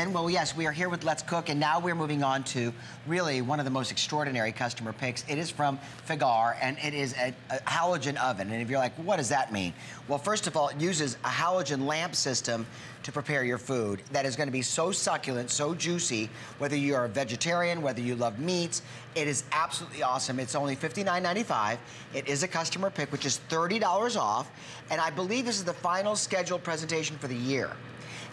And well, yes, we are here with Let's Cook, and now we're moving on to really one of the most extraordinary customer picks. It is from Fagor, and it is a, a, halogen oven. And if you're like, what does that mean? Well, first of all, it uses a halogen lamp system to prepare your food that is going to be so succulent, so juicy, whether you are a vegetarian, whether you love meats. It is absolutely awesome. It's only $59.95. It is a customer pick, which is $30 off. And I believe this is the final scheduled presentation for the year.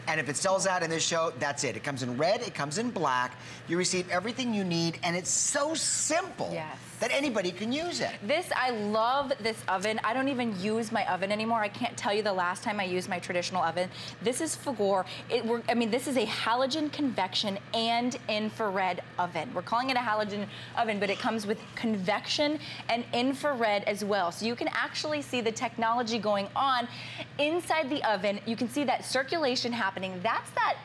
And if it sells out in this show, that's it. It comes in red, it comes in black. You receive everything you need, and it's so simple. Yes that anybody can use it. This, I love this oven. I don't even use my oven anymore. I can't tell you the last time I used my traditional oven. This is Fagor. It, I mean, this is a halogen convection and infrared oven. We're calling it a halogen oven, but it comes with convection and infrared as well. So you can actually see the technology going on inside the oven. You can see that circulation happening. That's that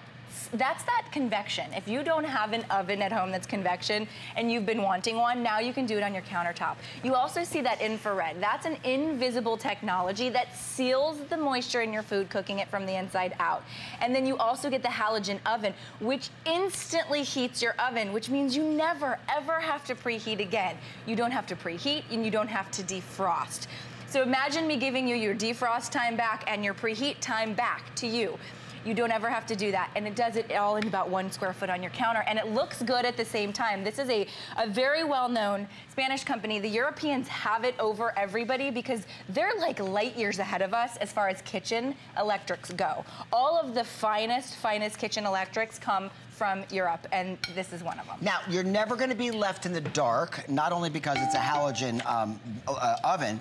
that's that convection. If you don't have an oven at home that's convection and you've been wanting one, now you can do it on your countertop. You also see that infrared. That's an invisible technology that seals the moisture in your food, cooking it from the inside out. And then you also get the halogen oven, which instantly heats your oven, which means you never, ever have to preheat again. You don't have to preheat and you don't have to defrost. So imagine me giving you your defrost time back and your preheat time back to you. You don't ever have to do that. And it does it all in about one square foot on your counter. And it looks good at the same time. This is a, a very well-known Spanish company. The Europeans have it over everybody because they're like light years ahead of us as far as kitchen electrics go. All of the finest, finest kitchen electrics come from Europe, and this is one of them. Now, you're never gonna be left in the dark, not only because it's a halogen um, uh, oven,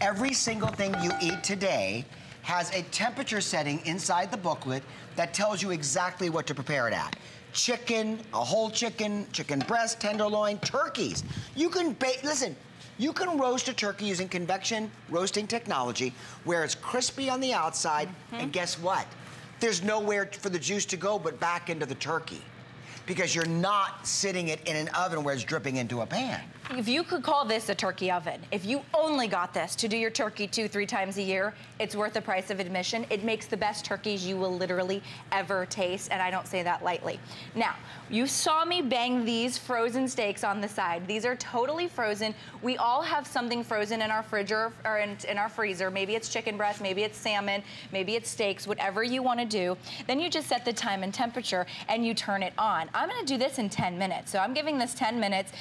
every single thing you eat today has a temperature setting inside the booklet that tells you exactly what to prepare it at. Chicken, a whole chicken, chicken breast, tenderloin, turkeys. You can bake, listen, you can roast a turkey using convection roasting technology where it's crispy on the outside, mm -hmm. and guess what? There's nowhere for the juice to go but back into the turkey because you're not sitting it in an oven where it's dripping into a pan. If you could call this a turkey oven, if you only got this to do your turkey two, three times a year, it's worth the price of admission. It makes the best turkeys you will literally ever taste, and I don't say that lightly. Now, you saw me bang these frozen steaks on the side. These are totally frozen. We all have something frozen in our fridge or, or in, in our freezer. Maybe it's chicken breast, maybe it's salmon, maybe it's steaks, whatever you wanna do. Then you just set the time and temperature and you turn it on. I'm gonna do this in 10 minutes. So I'm giving this 10 minutes.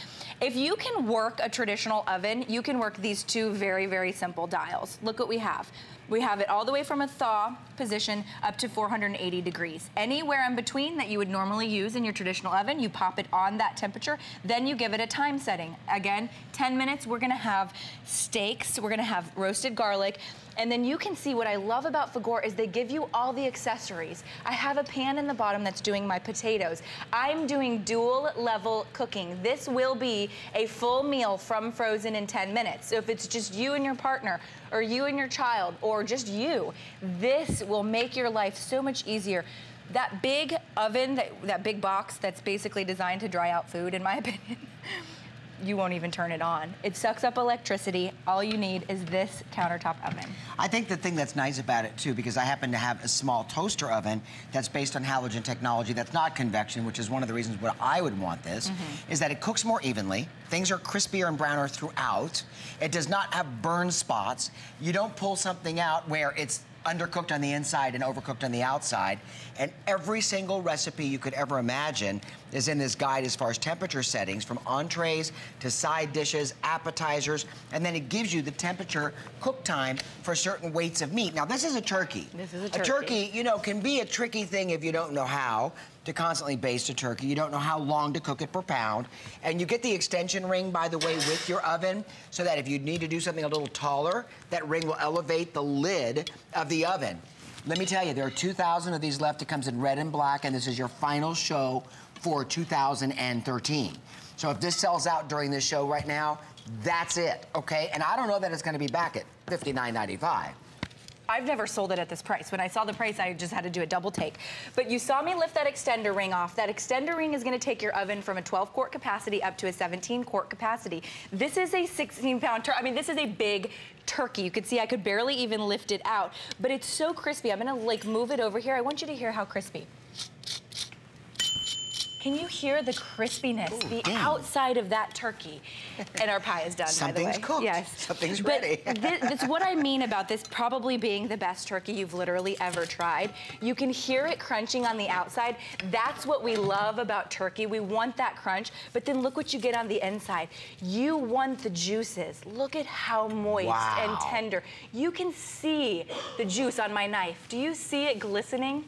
If you can work a traditional oven, you can work these two very, very simple dials. Look what we have. We have it all the way from a thaw position up to 480 degrees. Anywhere in between that you would normally use in your traditional oven, you pop it on that temperature, then you give it a time setting. Again, 10 minutes, we're gonna have steaks, we're gonna have roasted garlic, and then you can see what I love about Fagor is they give you all the accessories. I have a pan in the bottom that's doing my potatoes. I'm doing dual level cooking. This will be a full meal from frozen in 10 minutes. So if it's just you and your partner, or you and your child, or just you, this will make your life so much easier. That big oven, that, that big box that's basically designed to dry out food, in my opinion, you won't even turn it on. It sucks up electricity. All you need is this countertop oven. I think the thing that's nice about it too, because I happen to have a small toaster oven that's based on halogen technology that's not convection, which is one of the reasons why I would want this, mm -hmm. is that it cooks more evenly. Things are crispier and browner throughout. It does not have burn spots. You don't pull something out where it's undercooked on the inside and overcooked on the outside. And every single recipe you could ever imagine is in this guide as far as temperature settings, from entrees to side dishes, appetizers, and then it gives you the temperature cook time for certain weights of meat. Now, this is a turkey. This is a turkey. A turkey, you know, can be a tricky thing if you don't know how to constantly baste a turkey. You don't know how long to cook it per pound. And you get the extension ring, by the way, with your oven, so that if you need to do something a little taller, that ring will elevate the lid of the oven. Let me tell you, there are 2,000 of these left. It comes in red and black, and this is your final show for 2013. So if this sells out during this show right now, that's it, okay? And I don't know that it's gonna be back at $59.95. I've never sold it at this price. When I saw the price, I just had to do a double take. But you saw me lift that extender ring off. That extender ring is gonna take your oven from a 12 quart capacity up to a 17 quart capacity. This is a 16 pound, turkey, I mean, this is a big turkey. You could see I could barely even lift it out, but it's so crispy. I'm gonna like move it over here. I want you to hear how crispy. Can you hear the crispiness, Ooh, the damn. outside of that turkey? and our pie is done, Something's by the way. cooked. Yes. Something's but ready. that's what I mean about this probably being the best turkey you've literally ever tried. You can hear it crunching on the outside. That's what we love about turkey. We want that crunch, but then look what you get on the inside. You want the juices. Look at how moist and tender. You can see the juice on my knife. Do you see it glistening?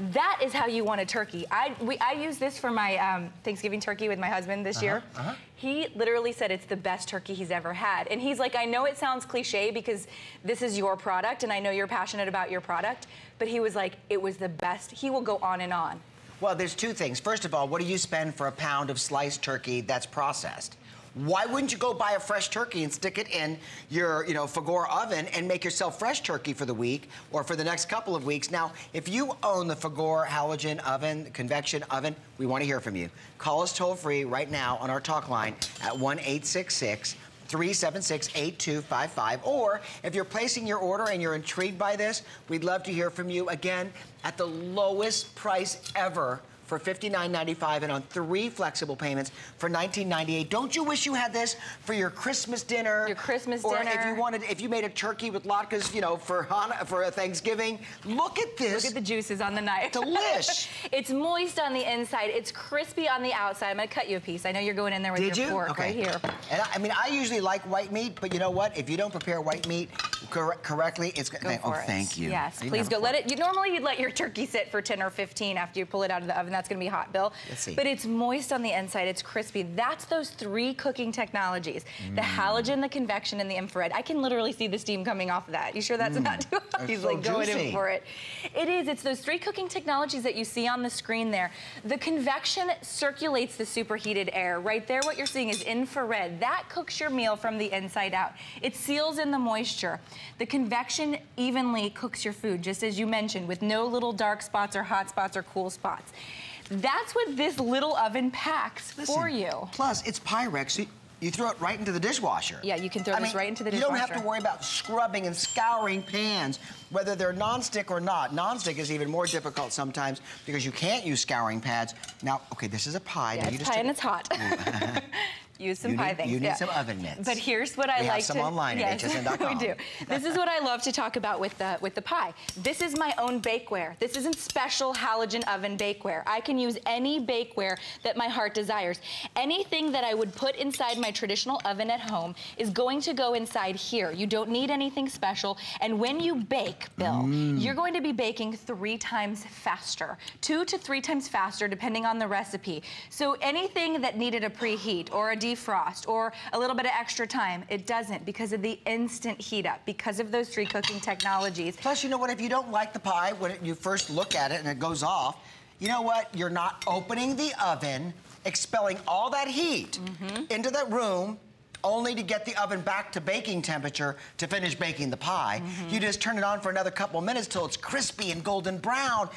That is how you want a turkey. I, we, I use this for my um, Thanksgiving turkey with my husband this year. uh-huh. He literally said it's the best turkey he's ever had. And he's like, I know it sounds cliche because this is your product and I know you're passionate about your product, but he was like, it was the best. He will go on and on. Well, there's two things. First of all, what do you spend for a pound of sliced turkey that's processed? Why wouldn't you go buy a fresh turkey and stick it in your, you know, Fagor oven and make yourself fresh turkey for the week or for the next couple of weeks? Now, if you own the Fagor halogen oven, convection oven, we want to hear from you. Call us toll free right now on our talk line at 1 866 376-8255 or if you're placing your order and you're intrigued by this we'd love to hear from you again at the lowest price ever for $59.95 and on three flexible payments for $19.98. Don't you wish you had this for your Christmas dinner? Your Christmas or if you wanted, if you made a turkey with latkes, you know, for Han- for a Thanksgiving. Look at this. Look at the juices on the knife. Delish. it's moist on the inside. It's crispy on the outside. I'm gonna cut you a piece. I know you're going in there with Did your you? fork okay. right here. And I, I mean, I usually like white meat, but you know what? If you don't prepare white meat cor- correctly, it's Go oh, it. thank you. Yes, please go. Let it. You, normally, you'd let your turkey sit for 10 or 15 after you pull it out of the oven. That's going to be hot, Bill. But it's moist on the inside. It's crispy. That's those three cooking technologies: the Mm. halogen, the convection, and the infrared. I can literally see the steam coming off of that. You sure that's not too hot? He's Mm. so like going juicy. in for it. It is. It's those three cooking technologies that you see on the screen there. The convection circulates the superheated air. Right there, what you're seeing is infrared. That cooks your meal from the inside out. It seals in the moisture. The convection evenly cooks your food, just as you mentioned, with no little dark spots or hot spots or cool spots. That's what this little oven packs for you. Plus, it's Pyrex. so You, throw it right into the dishwasher. Yeah, you can throw I this mean, right into the dishwasher. You don't have to worry about scrubbing and scouring pans, whether they're nonstick or not. Nonstick is even more difficult sometimes because you can't use scouring pads. Now, okay, this is a pie. Yeah, Now, you it's just pie and it's hot. Use some You pie need- things. you need yeah. some oven mitts. But here's what I We have like some to. online at hsn.com. we do. This is what I love to talk about with the with the pie. This is my own bakeware. This isn't special halogen oven bakeware. I can use any bakeware that my heart desires. Anything that I would put inside my traditional oven at home is going to go inside here. You don't need anything special. And when you bake, Bill, Mm. you're going to be baking three times faster, two to three times faster, depending on the recipe. So anything that needed a preheat or a defrost or a little bit of extra time, it doesn't because of the instant heat up, because of those three cooking technologies. Plus, you know what? If you don't like the pie when you first look at it and it goes off, you know what? You're not opening the oven, expelling all that heat Mm-hmm. into that room. Only to get the oven back to baking temperature to finish baking the pie. Mm-hmm. You just turn it on for another couple minutes till it's crispy and golden brown.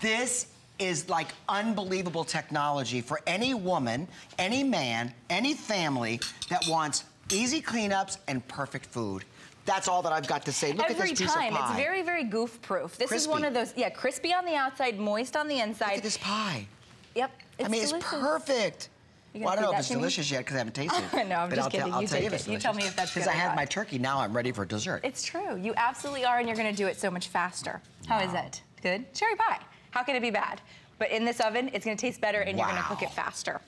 This is like unbelievable technology for any woman, any man, any family that wants easy cleanups and perfect food. That's all that I've got to say. Look Every at this piece time, of pie. it's very, very goof proof. This is one of those, yeah, crispy on the outside, moist on the inside. Look at this pie. Yep. I mean, delicious. it's perfect. Well, I don't know if it's to me? delicious yet because I haven't tasted it. No, I'm But just I'll kidding. I'll You tell you it. You tell me delicious. if that's good I or had my turkey, now I'm ready for dessert. It's true. You absolutely are, and you're going to do it so much faster. How is it? Good? Cherry pie. How can it be bad? But in this oven, it's going to taste better, and you're going to cook it faster.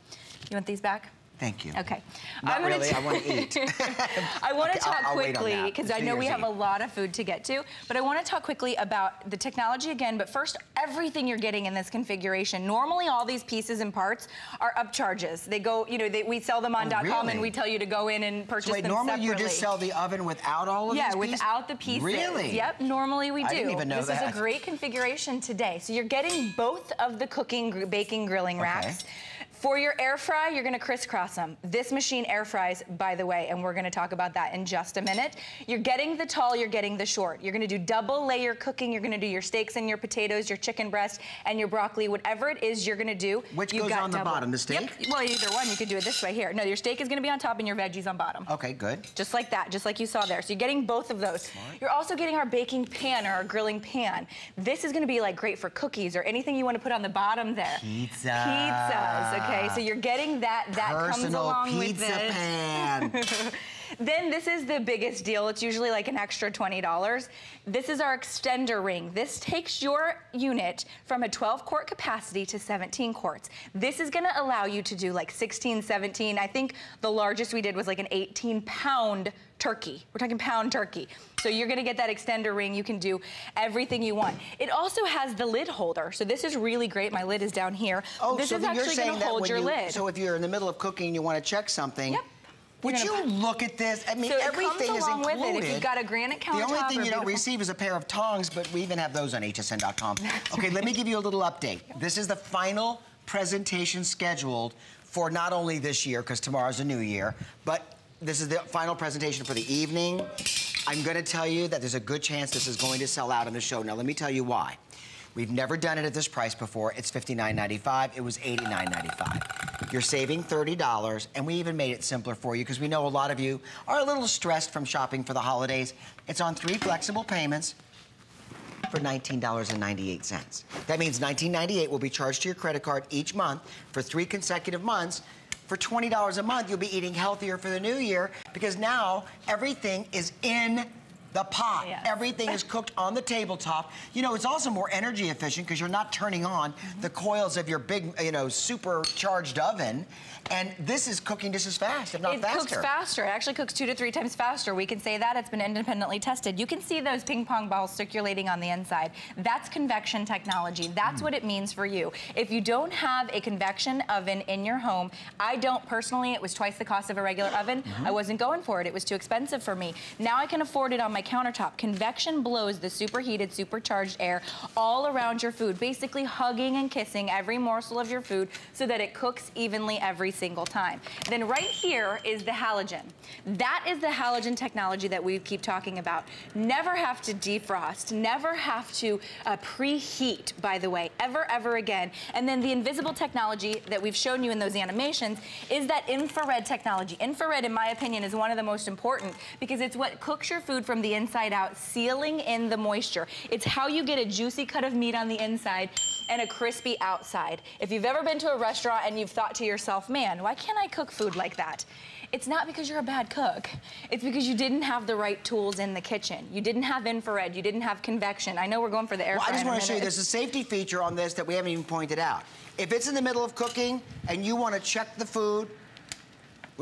You want these back? Thank you. Okay. Not I'm gonna really. I want to eat. I want to Okay, talk I'll quickly because I know we have a lot of food to get to, but I want to talk quickly about the technology again. But first, everything you're getting in this configuration. Normally, all these pieces and parts are upcharges. They go, you know, they, we sell them on Oh, .com and we tell you to go in and purchase So wait, them normally separately. you just sell the oven without all of Yeah, these pieces? Yeah, without the pieces. Really? Yep, normally we do. I didn't even know this is a great configuration today. So you're getting both of the cooking, baking, grilling Okay. racks. For your air fry, you're gonna crisscross them. This machine air fries, by the way, and we're gonna talk about that in just a minute. You're getting the tall, you're getting the short. You're gonna do double layer cooking. You're gonna do your steaks and your potatoes, your chicken breast, and your broccoli, whatever it is you're gonna do. Which goes on the bottom, the steak? Yep. Well, either one, you could do it this way here. No, your steak is gonna be on top and your veggies on bottom. Okay, good. Just like that, just like you saw there. So you're getting both of those. You're also getting our baking pan or our grilling pan. This is gonna be like great for cookies or anything you wanna put on the bottom there. Pizza. Pizzas, okay? Okay, so you're getting that, that comes along with pizza this. pan. Then this is the biggest deal. It's usually like an extra $20. This is our extender ring. This takes your unit from a 12 quart capacity to 17 quarts. This is gonna allow you to do like 16, 17. I think the largest we did was like an 18 pound turkey. We're talking pound turkey. So you're gonna get that extender ring. You can do everything you want. It also has the lid holder. So this is really great. My lid is down here. Oh, this so is actually saying gonna that hold when your you, lid. So if you're in the middle of cooking and you want to check something, Yep. Would You're look at this? I mean, So everything is along with included. it. If you've got a granite counter, The only thing you don't beautiful- receive is a pair of tongs, but we even have those on hsn.com. Okay, let me give you a little update. This is the final presentation scheduled for not only this year, because tomorrow's a new year, but this is the final presentation for the evening. I'm going to tell you that there's a good chance this is going to sell out in the show. Now, let me tell you why. We've never done it at this price before. It's $59.95. It was $89.95. You're saving $30, and we even made it simpler for you because we know a lot of you are a little stressed from shopping for the holidays. It's on three flexible payments for $19.98. That means $19.98 will be charged to your credit card each month for three consecutive months. For $20 a month, you'll be eating healthier for the new year because now everything is in the pot. Yes. Everything is cooked on the tabletop. You know, it's also more energy efficient because you're not turning on the coils of your big, you know, supercharged oven. And this is cooking just as fast, if not it faster. It cooks faster. It actually cooks two to three times faster. We can say that. It's been independently tested. You can see those ping pong balls circulating on the inside. That's convection technology. That's Hmm. what it means for you. If you don't have a convection oven in your home, I don't personally. It was twice the cost of a regular oven. Mm-hmm. I wasn't going for it. It was too expensive for me. Now I can afford it on my countertop. Convection blows the superheated, supercharged air all around your food, basically hugging and kissing every morsel of your food so that it cooks evenly every single time. Then right here is the halogen. That is the halogen technology that we keep talking about. Never have to defrost, never have to uh, preheat, by the way, ever, ever again. And then the invisible technology that we've shown you in those animations is that infrared technology. Infrared, in my opinion, is one of the most important because it's what cooks your food from the inside out, sealing in the moisture. It's how you get a juicy cut of meat on the inside and a crispy outside. If you've ever been to a restaurant and you've thought to yourself, man, why can't I cook food like that? It's not because you're a bad cook. It's because you didn't have the right tools in the kitchen. You didn't have infrared. You didn't have convection. I know we're going for the air Well, I just want to show you, there's a safety feature on this that we haven't even pointed out. If it's in the middle of cooking and you want to check the food,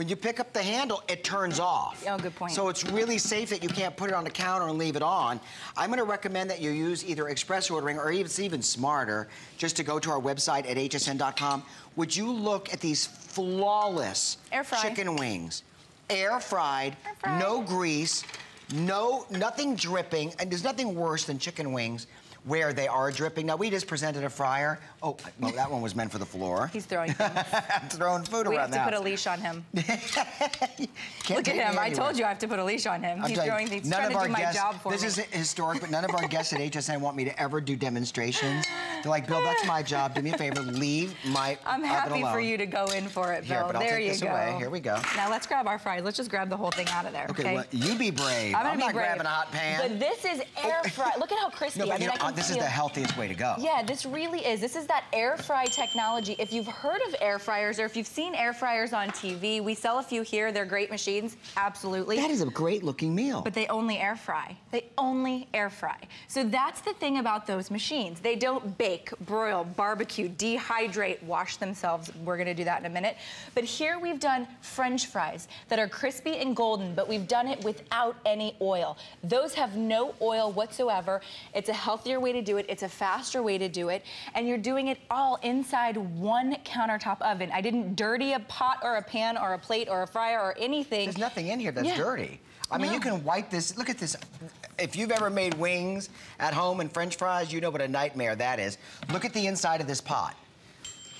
when you pick up the handle, it turns off. Oh, good point. So it's really safe that you can't put it on the counter and leave it on. I'm going to recommend that you use either express ordering or even, it's even smarter, just to go to our website at hsn.com. Would you look at these flawless Air chicken wings? Air fried, Air fried. no grease, no, nothing dripping, and there's nothing worse than chicken wings where they are dripping. Now, we just presented a fryer. Oh, well, that one was meant for the floor. He's throwing things. I'm throwing food we around have to put a leash on him. Look at him. I told you I have to put a leash on him. I'm He's throwing things. He's none trying of to our do my guests, job for this me. is historic, but none of our guests at HSN want me to ever do demonstrations. They're like, Bill, that's my job. Do me a favor, leave my I'm happy for you to go in for it, Bill. Here, there you this go. away. Here we go. Now let's grab our fries. Let's just grab the whole thing out of there. Okay, Okay. well, you be brave. I'm gonna be not brave. grabbing a hot pan. But this is air fry. Look at how crispy. no, but I mean, you know, uh, this is the healthiest way to go. Yeah, this really is. This is that air fry technology. If you've heard of air fryers or if you've seen air fryers on TV, we sell a few here. They're great machines, absolutely. That is a great looking meal. But they only air fry. They only air fry. So that's the thing about those machines. They don't bake, broil, barbecue, dehydrate, wash themselves. We're gonna do that in a minute. But here we've done French fries that are crispy and golden, but we've done it without any oil. Those have no oil whatsoever. It's a healthier way to do it. It's a faster way to do it. And you're doing it all inside one countertop oven. I didn't dirty a pot or a pan or a plate or a fryer or anything. There's nothing in here that's Yeah. dirty. I mean, you can wipe this. Look at this. If you've ever made wings at home and french fries, you know what a nightmare that is. Look at the inside of this pot.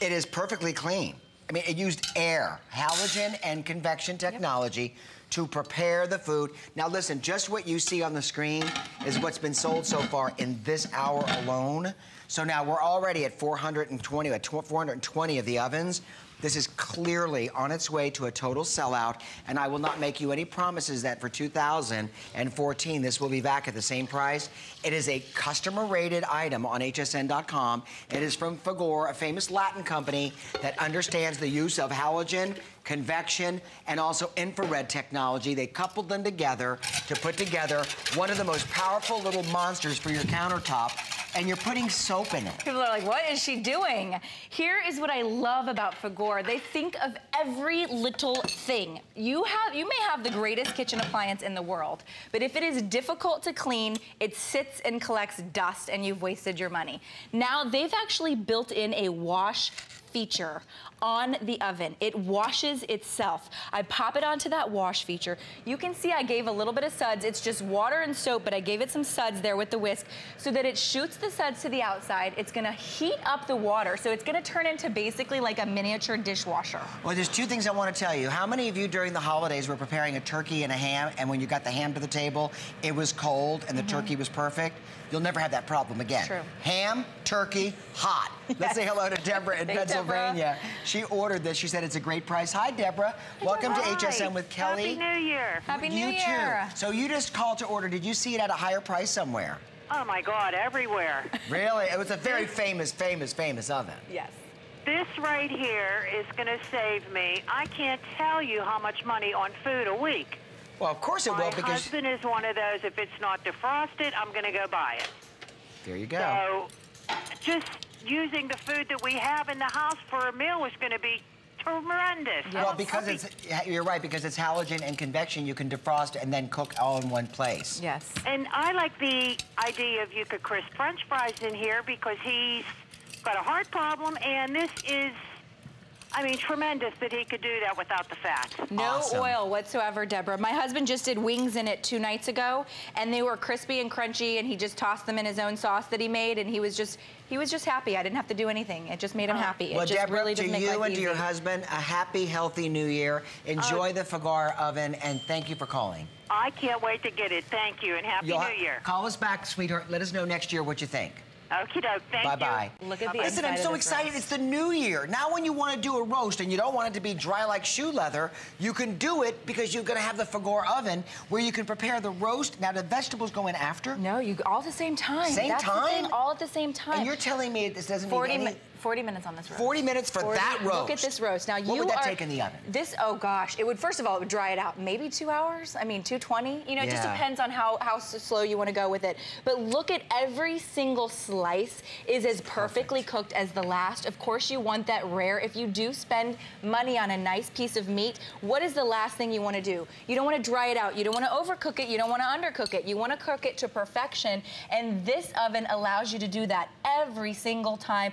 It is perfectly clean. I mean, it used air, halogen and convection technology yep. to prepare the food. Now listen, just what you see on the screen is what's been sold so far in this hour alone. So now we're already at 420, at uh, 420 of the ovens. This is clearly on its way to a total sellout, and I will not make you any promises that for 2014 this will be back at the same price. It is a customer-rated item on hsn.com. It is from Fagor, a famous Latin company that understands the use of halogen, convection, and also infrared technology. They coupled them together to put together one of the most powerful little monsters for your countertop and you're putting soap in it. People are like, what is she doing? Here is what I love about Fagor. They think of every little thing. You have, you may have the greatest kitchen appliance in the world, but if it is difficult to clean, it sits and collects dust and you've wasted your money. Now they've actually built in a wash feature on the oven. It washes itself. I pop it onto that wash feature. You can see I gave a little bit of suds. It's just water and soap, but I gave it some suds there with the whisk so that it shoots the suds to the outside. It's gonna heat up the water, so it's gonna turn into basically like a miniature dishwasher. Well, there's two things I wanna tell you. How many of you during the holidays were preparing a turkey and a ham, and when you got the ham to the table, it was cold and the mm -hmm. turkey was perfect? You'll never have that problem again. True. Ham, turkey, hot. Let's say hello to Deborah in Pennsylvania. Deborah. She ordered this. She said it's a great price. Hi, Deborah. Welcome Hi. to HSN with Kelly. Happy New Year. Happy New you Year. Too. So you just called to order. Did you see it at a higher price somewhere? Oh my God, everywhere. Really? It was a very famous, famous, famous oven. Yes. This right here is going to save me. I can't tell you how much money on food a week. Well, of course it My will because... My husband is one of those, if it's not defrosted, I'm going to go buy it. There you go. So just using the food that we have in the house for a meal is going to be tremendous. Yes. Well, because it's, you're right, because it's halogen and convection, you can defrost and then cook all in one place. Yes. And I like the idea of you could crisp french fries in here because he's got a heart problem and this is I mean, tremendous that he could do that without the fat. No awesome. oil whatsoever, Deborah. My husband just did wings in it two nights ago, and they were crispy and crunchy, and he just tossed them in his own sauce that he made, and he was just he was just happy. I didn't have to do anything. It just made him uh-huh. happy. Well, it just Deborah, really to you and to your husband, a happy, healthy new year. Enjoy uh, the Fagor oven, and thank you for calling. I can't wait to get it. Thank you, and happy You'll New Year. Call us back, sweetheart. Let us know next year what you think. Okie doke. Thank bye bye. you. Look at the Listen, I'm so excited. It's the new year. Now, when you want to do a roast and you don't want it to be dry like shoe leather, you can do it because you're going to have the Fagor oven where you can prepare the roast. Now, the vegetables go in after? No, you all at the same time. Same That's time? all at the same time. And you're telling me this doesn't 40 need any... 40 minutes on this roast. 40 minutes for 40, that roast. Look at this roast. Now you what would that are, take in the oven? This, oh gosh, it would first of all it would dry it out. Maybe two hours. I mean, 220. You know, it just depends on how how slow you want to go with it. But look at every single slice is as perfectly Perfect. cooked as the last. Of course, you want that rare. If you do spend money on a nice piece of meat, what is the last thing you want to do? You don't want to dry it out. You don't want to overcook it. You don't want to undercook it. You want to cook it to perfection. And this oven allows you to do that every single time.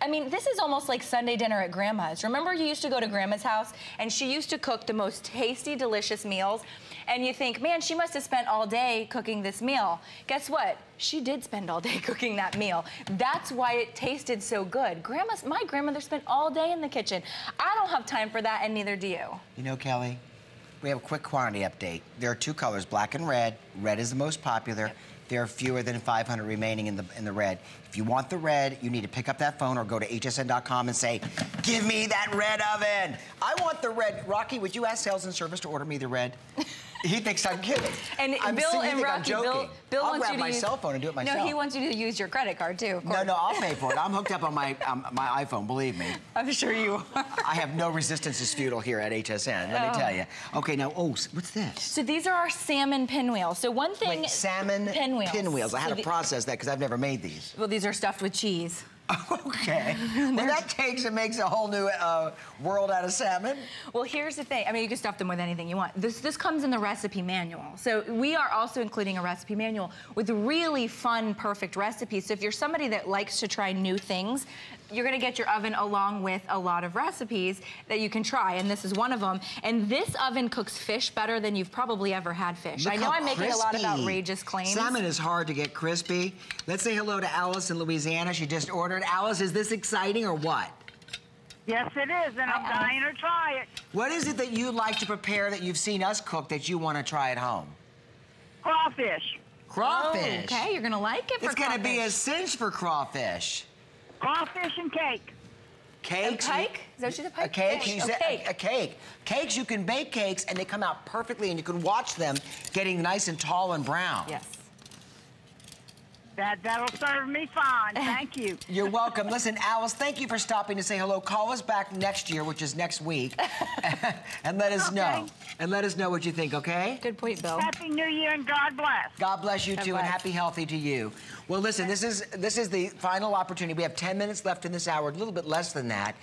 I mean, this is almost like Sunday dinner at grandma's. Remember you used to go to grandma's house and she used to cook the most tasty, delicious meals and you think, man, she must have spent all day cooking this meal. Guess what? She did spend all day cooking that meal. That's why it tasted so good. Grandma's, my grandmother spent all day in the kitchen. I don't have time for that and neither do you. You know, Kelly, we have a quick quantity update. There are two colors, black and red. Red is the most popular. Yep. There are fewer than 500 remaining in the in the red. If you want the red, you need to pick up that phone or go to hsn.com and say, give me that red oven. I want the red. Rocky, would you ask sales and service to order me the red? He thinks I'm kidding. And I'm Bill and Rocky, Bill, Bill I'll wants grab you to my use, cell phone and do it myself. No, he wants you to use your credit card too. No, no, I'll pay for it. I'm hooked up on my um, my iPhone. Believe me. I'm sure you are. I have no resistance is futile here at HSN. Let oh. me tell you. Okay, now, oh, what's this? So these are our salmon pinwheels. So one thing. Wait, salmon pinwheels. pinwheels. I had so to process that because I've never made these. Well, these are stuffed with cheese. Okay. well, that takes and makes a whole new uh, world out of salmon. Well, here's the thing. I mean, you can stuff them with anything you want. This this comes in the recipe manual. So we are also including a recipe manual with really fun, perfect recipes. So if you're somebody that likes to try new things, you're gonna get your oven along with a lot of recipes that you can try, and this is one of them. And this oven cooks fish better than you've probably ever had fish. Look I know I'm crispy. making a lot of outrageous claims. Salmon is hard to get crispy. Let's say hello to Alice in Louisiana. She just ordered. Alice, is this exciting or what? Yes, it is, and I'm Uh-oh. dying to try it. What is it that you like to prepare that you've seen us cook that you want to try at home? Crawfish. Crawfish. Oh, okay, you're gonna like it for It's going to be a cinch for crawfish. Crawfish and cake. A Cakes. you- cake? Is that what you said? A cake. You A said- cake. A, a cake. Cakes, you can bake cakes and they come out perfectly and you can watch them getting nice and tall and brown. Yes. That, that'll serve me fine. Thank you. You're welcome. Listen, Alice, thank you for stopping to say hello. Call us back next year, which is next week, and let us know. Okay. And let us know what you think, okay? Good point, Bill. Happy New Year and God bless. God bless you God too, and happy healthy to you. Well, listen, this is this is the final opportunity. We have 10 minutes left in this hour, a little bit less than that.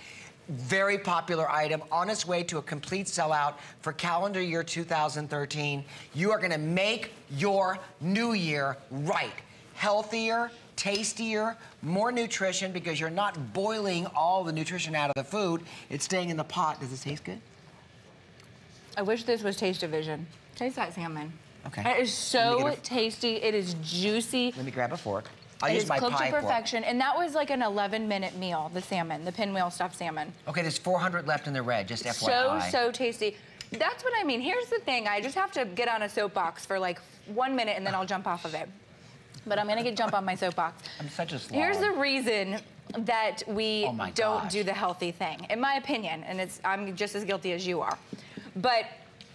Very popular item on its way to a complete sellout for calendar year 2013. You are going to make your new year right. Healthier, tastier, more nutrition because you're not boiling all the nutrition out of the food. It's staying in the pot. Does it taste good? I wish this was Taste-O-Vision. Taste that salmon. Okay. It is so tasty. It is juicy. Let me grab a fork. I'll It use is my cooked pie to fork. perfection, and that was like an 11-minute meal. The salmon, the pinwheel stuffed salmon. Okay, there's 400 left in the red, just FYI. So so tasty. That's what I mean. Here's the thing. I just have to get on a soapbox for like one minute, and then I'll jump off of it. But I'm gonna get jump on my soapbox. I'm such a slob. Here's the reason that we Oh don't gosh. do the healthy thing, in my opinion, and it's I'm just as guilty as you are. But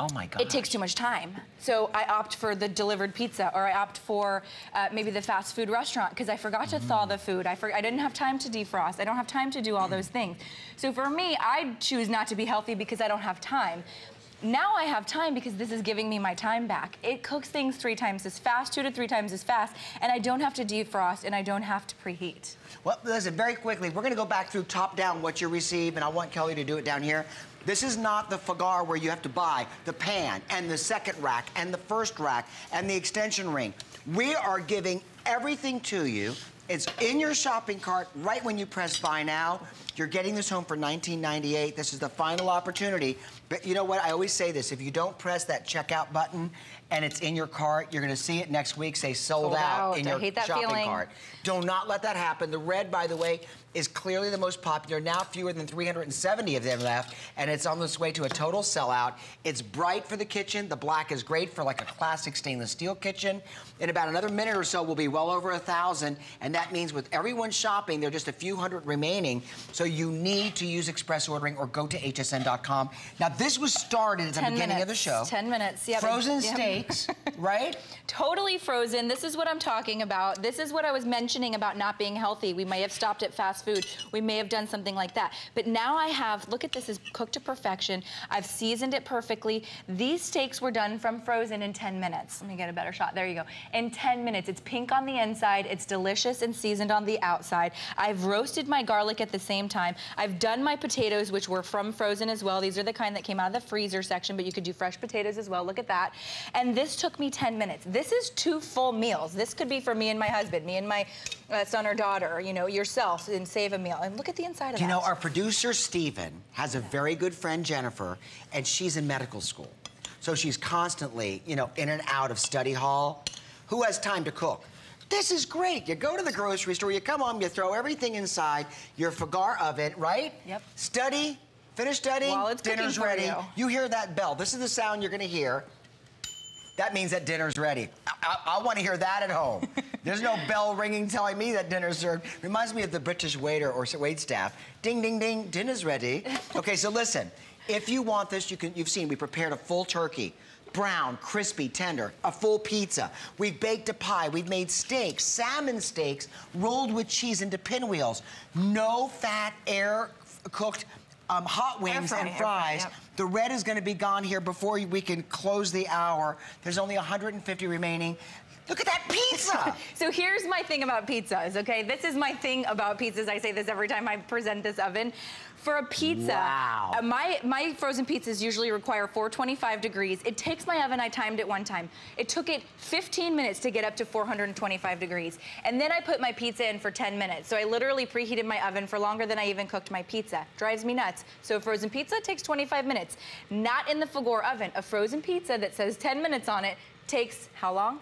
Oh my god. it takes too much time. So I opt for the delivered pizza, or I opt for uh, maybe the fast food restaurant because I forgot to thaw the food. I, for, I didn't have time to defrost. I don't have time to do all those things. So for me, I choose not to be healthy because I don't have time. Now I have time because this is giving me my time back. It cooks things three times as fast, two to three times as fast, and I don't have to defrost and I don't have to preheat. Well, listen, very quickly, we're going to go back through top down what you receive, and I want Kelly to do it down here. This is not the Fagor where you have to buy the pan and the second rack and the first rack and the extension ring. We are giving everything to you. It's in your shopping cart right when you press buy now. You're getting this home for $19.98. This is the final opportunity. But you know what? I always say this. If you don't press that checkout button and it's in your cart, you're going to see it next week say sold, Sold out, out. in I your hate that shopping feeling. cart. Do not let that happen. The red, by the way, is clearly the most popular. Now fewer than 370 of them left, and it's on its way to a total sellout. It's bright for the kitchen. The black is great for like a classic stainless steel kitchen. In about another minute or so, we'll be well over a thousand, and that means with everyone shopping, there are just a few hundred remaining. So you need to use express ordering or go to hsn.com. Now this was started at the 10 beginning of the show. 10 minutes. Frozen steaks, right? Totally frozen. This is what I'm talking about. This is what I was mentioning about not being healthy. We may have stopped at fast food. We may have done something like that. But now I have, look at this, it's cooked to perfection. I've seasoned it perfectly. These steaks were done from frozen in 10 minutes. Let me get a better shot. There you go. In 10 minutes. It's pink on the inside. It's delicious and seasoned on the outside. I've roasted my garlic at the same time. I've done my potatoes, which were from frozen as well. These are the kind that came out of the freezer section, but you could do fresh potatoes as well. Look at that. And this took me 10 minutes. This is two full meals. This could be for me and my husband, me and my uh, son or daughter, you know, yourself, and save a meal. And look at the inside of You that. know, our producer, Steven, has a very good friend, Jennifer, and she's in medical school. So she's constantly, you know, in and out of study hall. Who has time to cook? This is great. You go to the grocery store, you come home, you throw everything inside your Fagor oven, right? Yep. Study, finish studying, While it's dinner's ready. you. You hear that bell. This is the sound you're gonna hear. That means that dinner's ready. I, I, want to hear that at home. There's no bell ringing telling me that dinner's served. Reminds me of the British waiter or wait staff. Ding, ding, ding, dinner's ready. Okay, so listen. If you want this, you can. You've seen we prepared a full turkey, brown, crispy, tender, a full pizza. We've baked a pie. We've made steaks, salmon steaks, rolled with cheese into pinwheels. No fat, air cooked. Um, hot wings fry, and air fry, fries. yep. The red is going to be gone here before we can close the hour. There's only 150 remaining. Look at that pizza! So here's my thing about pizzas, okay? This is my thing about pizzas. I say this every time I present this oven. For a pizza, Wow. uh, my, my frozen pizzas usually require 425 degrees. It takes my oven, I timed it one time. It took it 15 minutes to get up to 425 degrees. And then I put my pizza in for 10 minutes. So I literally preheated my oven for longer than I even cooked my pizza. Drives me nuts. So a frozen pizza takes 25 minutes. Not in the Fagor oven. A frozen pizza that says 10 minutes on it takes how long?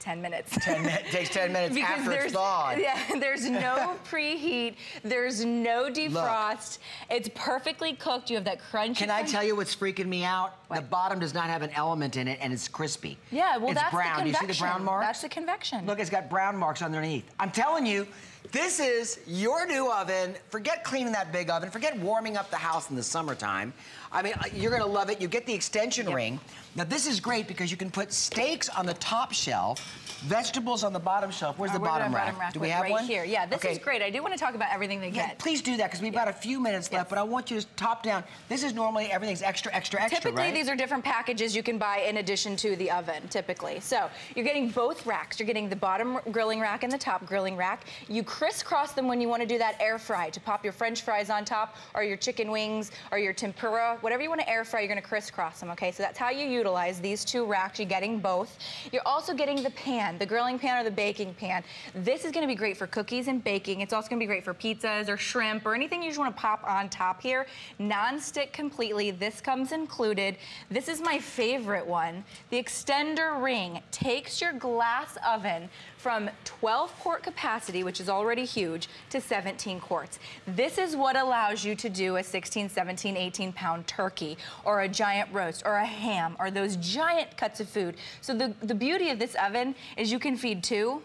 10 minutes. 10 minutes, takes 10 minutes because after there's, it's thawed. Yeah, there's no preheat, there's no defrost. It's perfectly cooked. You have that crunchy. Can I crunch- tell you what's freaking me out? The bottom does not have an element in it and it's crispy. Yeah, well, it's that's brown. the Do you see the brown marks? That's the convection. Look, it's got brown marks underneath. I'm telling you, this is your new oven. Forget cleaning that big oven. Forget warming up the house in the summertime. I mean, uh, you're gonna love it. You get the extension Yep. ring. Now, this is great because you can put steaks on the top shelf, vegetables on the bottom shelf. Where's the bottom rack? bottom rack Do we have right one? here. Yeah, this Okay. is great. I do want to talk about everything they Yeah, get. please do that because we've got a few minutes left, Yes. but I want you to top down. This is normally everything's extra, extra, extra, Typically, right? these are different packages you can buy in addition to the oven, typically. So you're getting both racks. You're getting the bottom grilling rack and the top grilling rack. You crisscross them when you want to do that air fry to pop your french fries on top or your chicken wings or your tempura, whatever you want to air fry, you're going to crisscross them, okay? So that's how you utilize these two racks. You're getting both. You're also getting the pan, the grilling pan or the baking pan. This is going to be great for cookies and baking. It's also going to be great for pizzas or shrimp or anything you just want to pop on top here. Non-stick completely. This comes included. This is my favorite one. The extender ring takes your glass oven from 12 quart capacity, which is already huge, to 17 quarts. This is what allows you to do a 16, 17, 18 pound turkey or a giant roast or a ham or those giant cuts of food. So the, the beauty of this oven is you can feed two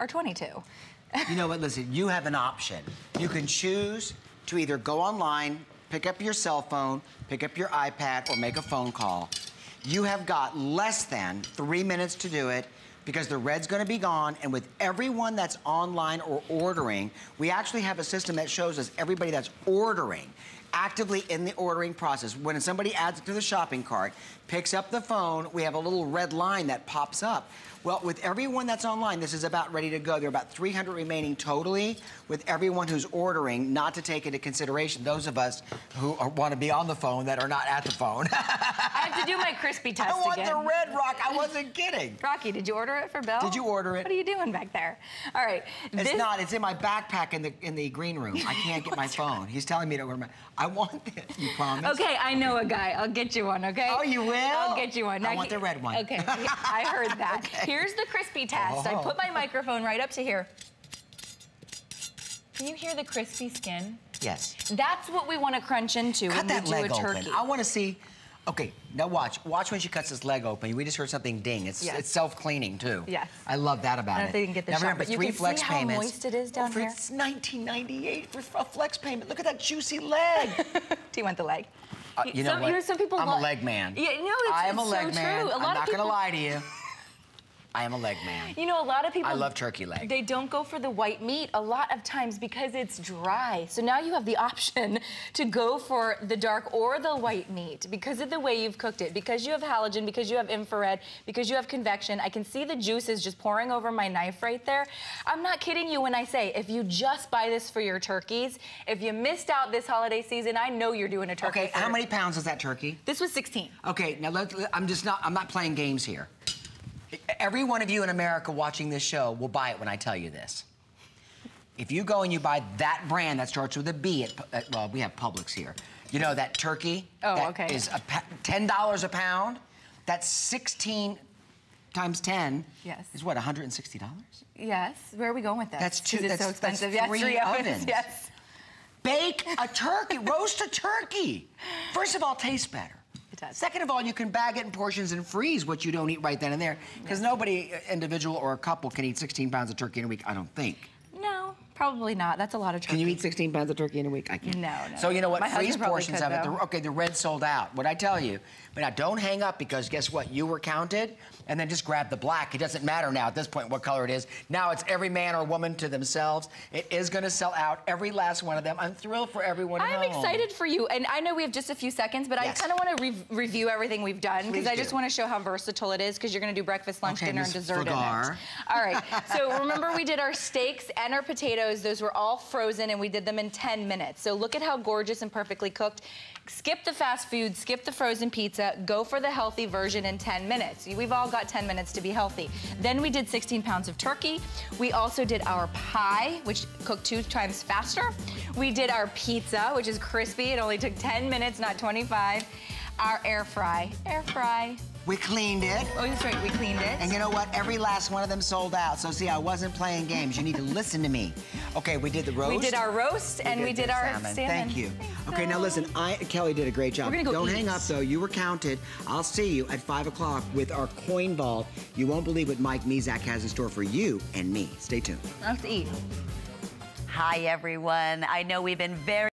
or 22. You know what? Listen, you have an option. You can choose to either go online, pick up your cell phone, pick up your iPad, or make a phone call. You have got less than three minutes to do it because the red's going to be gone. And with everyone that's online or ordering, we actually have a system that shows us everybody that's ordering actively in the ordering process. When somebody adds it to the shopping cart, picks up the phone, we have a little red line that pops up. Well, with everyone that's online, this is about ready to go. There are about 300 remaining totally with everyone who's ordering, not to take into consideration those of us who are, want to be on the phone that are not at the phone. I have to do my crispy test I want again. the red rock. I wasn't kidding. Rocky, did you order it for Bill? Did you order it? What are you doing back there? All right. It's this- not. It's in my backpack in the in the green room. I can't get my phone. He's telling me to order my. I want it. You promise? Okay, I know a guy. I'll get you one, okay? Oh, you will? I'll get you one. I want he- the red one. Okay, I heard that. Okay. Here's the crispy test. I Oh. put my microphone right up to here. Can you hear the crispy skin? Yes. That's what we want to crunch into Cut when that we do leg a turkey. open. I want to see. Okay, now watch. Watch when she cuts this leg open. We just heard something ding. It's Yes. it's self-cleaning too. Yes. I love that about I don't it. know if they can get the now shot, remember, but you three can see flex how payments. moist it is down oh, for- here. It's 1998 for a flex payment. Look at that juicy leg. do you want the leg? Uh, you know some, what? You know, some people I'm a leg man. Yeah, no, it's, I am it's a leg so man. true. A I'm lot not people, gonna lie to you. I am a leg man. You know, a lot of people. I love turkey leg. They don't go for the white meat a lot of times because it's dry. So now you have the option to go for the dark or the white meat because of the way you've cooked it, because you have halogen, because you have infrared, because you have convection. I can see the juices just pouring over my knife right there. I'm not kidding you when I say if you just buy this for your turkeys, if you missed out this holiday season, I know you're doing a turkey. Okay, how many pounds is that turkey? This was 16. Okay, now let- I'm just not. I'm not playing games here. Every one of you in America watching this show will buy it when I tell you this. If you go and you buy that brand that starts with a B, at, at- well, we have Publix here. You know that turkey? Oh, that okay. Is a ten dollars a pound. That's sixteen times ten. Yes. Is what? One hundred and sixty dollars. Yes. Where are we going with this? That's two- so that's- that's expensive. yes, three three ovens. ovens. Yes. Bake a turkey, roast a turkey. First of all, tastes better. Second of all, you can bag it in portions and freeze what you don't eat right then and there. Because nobody, uh, individual or a couple, can eat 16 pounds of turkey in a week, I don't think. No, probably not. That's a lot of turkey. Can you eat 16 pounds of turkey in a week? I can't. No, no. So you know what? My Freeze portions could, of it. though. Okay, the red sold out. What I tell you. But now don't hang up because guess what? You were counted, and then just grab the black. It doesn't matter now at this point what color it is. Now it's every man or woman to themselves. It is going to sell out. Every last one of them. I'm thrilled for everyone. I'm home. excited for you, and I know we have just a few seconds, but Yes. I kind of want to re- review everything we've done because I just want to show how versatile it is because you're going to do breakfast, lunch, Okay, dinner, Miss and dessert Fagor. in it. All right. So remember, we did our steaks and our potatoes; those were all frozen, and we did them in 10 minutes. So look at how gorgeous and perfectly cooked. Skip the fast food, skip the frozen pizza, go for the healthy version in 10 minutes. We've all got 10 minutes to be healthy. Then we did 16 pounds of turkey. We also did our pie, which cooked two times faster. We did our pizza, which is crispy. It only took 10 minutes, not 25. Our air fry, air fry, We cleaned it. Oh, that's right, we cleaned it. And you know what? Every last one of them sold out. So see, I wasn't playing games. You need to listen to me. Okay, we did the roast. we did our roast and we did the our salmon. Thank you. Thanks, okay, now listen. I Kelly did a great job. We're gonna go Don't eat. hang up though. You were counted. I'll see you at five o'clock with our coin vault. You won't believe what Mike Mezak has in store for you and me. Stay tuned. I have to eat. Hi, everyone. I know we've been very